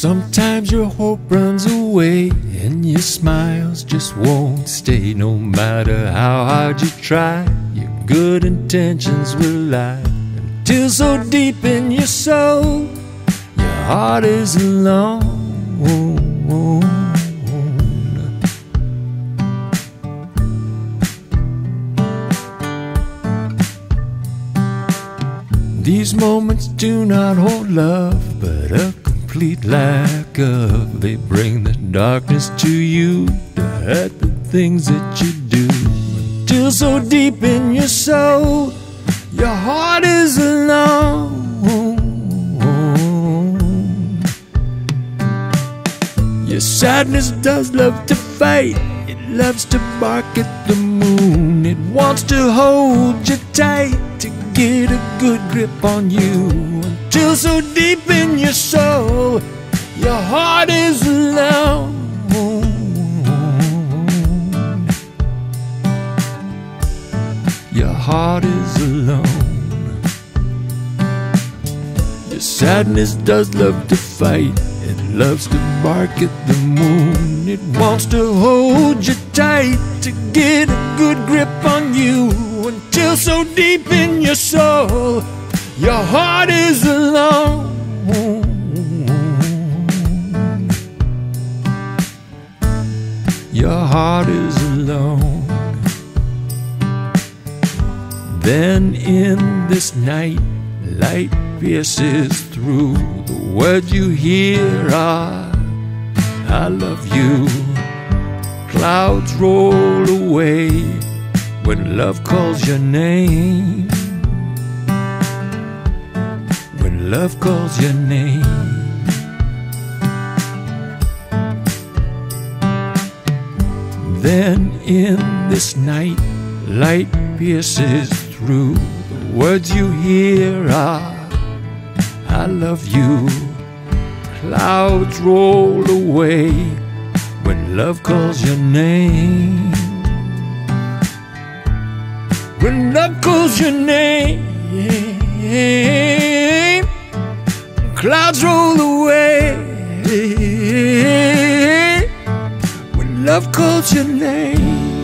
Sometimes your hope runs away and your smiles just won't stay. No matter how hard you try, your good intentions will lie. Until so deep in your soul, your heart is alone. These moments do not hold love, but a complete lack of. They bring the darkness to you to hurt the things that you do. Till so deep in your soul, your heart is alone. Your sadness does love to fight. It loves to bark at the moon. It wants to hold you tight to get a good grip on you. Until so deep in your soul, your heart is alone. Your heart is alone. Your sadness does love to fight. It loves to bark at the moon. It wants to hold you tight to get a good grip on you. Until so deep in your soul, your heart is alone. Your heart is alone. Then in this night, light pierces through. The words you hear are, I love you. Clouds roll away when love calls your name. When love calls your name. Then in this night, light pierces through. The words you hear are, I love you. Clouds roll away when love calls your name. When love calls your name, clouds roll away. Love calls your name.